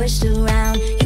pushed around.